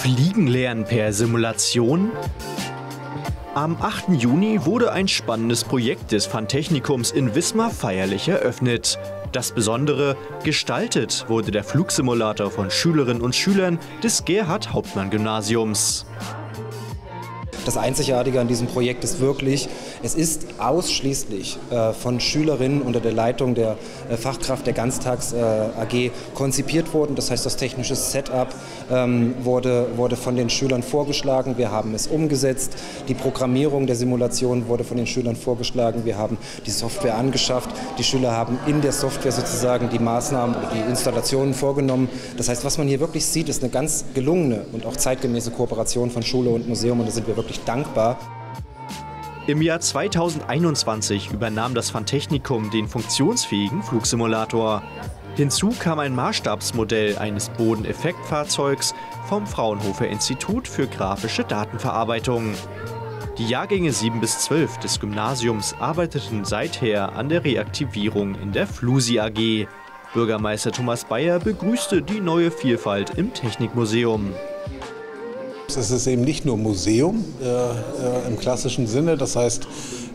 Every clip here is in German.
Fliegen lernen per Simulation? Am 8. Juni wurde ein spannendes Projekt des Fantechnikums in Wismar feierlich eröffnet. Das Besondere, gestaltet wurde der Flugsimulator von Schülerinnen und Schülern des Gerhard-Hauptmann-Gymnasiums. Das Einzigartige an diesem Projekt ist wirklich, es ist ausschließlich äh, von Schülerinnen unter der Leitung der äh, Fachkraft der Ganztags äh, AG konzipiert worden. Das heißt, das technische Setup ähm, wurde, wurde von den Schülern vorgeschlagen. Wir haben es umgesetzt. Die Programmierung der Simulation wurde von den Schülern vorgeschlagen. Wir haben die Software angeschafft. Die Schüler haben in der Software sozusagen die Maßnahmen oder die Installationen vorgenommen. Das heißt, was man hier wirklich sieht, ist eine ganz gelungene und auch zeitgemäße Kooperation von Schule und Museum und da sind wir wirklich dankbar. Im Jahr 2021 übernahm das Fantechnikum den funktionsfähigen Flugsimulator. Hinzu kam ein Maßstabsmodell eines Bodeneffektfahrzeugs vom Fraunhofer Institut für grafische Datenverarbeitung. Die Jahrgänge 7 bis 12 des Gymnasiums arbeiteten seither an der Reaktivierung in der Flusi AG. Bürgermeister Thomas Bayer begrüßte die neue Vielfalt im Technikmuseum. Es ist eben nicht nur Museum äh, äh, im klassischen Sinne, das heißt,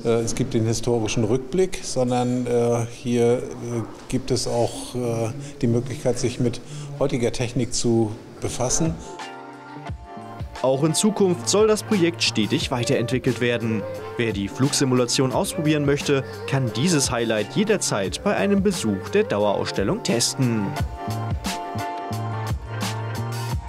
äh, es gibt den historischen Rückblick, sondern äh, hier äh, gibt es auch äh, die Möglichkeit, sich mit heutiger Technik zu befassen. Auch in Zukunft soll das Projekt stetig weiterentwickelt werden. Wer die Flugsimulation ausprobieren möchte, kann dieses Highlight jederzeit bei einem Besuch der Dauerausstellung testen.